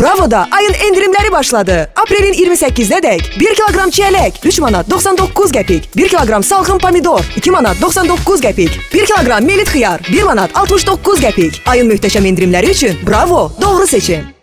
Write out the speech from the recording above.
Bravo'da ayın endirimleri başladı. Aprelin 28'ne dek 1 kilogram çiyelek 3 manat 99 qəpik, 1 kilogram salxım pomidor 2 manat 99 qəpik, 1 kilogram melit xiyar 1 manat 69 qəpik. Ayın möhtəşəm endirimləri üçün Bravo doğru seçim.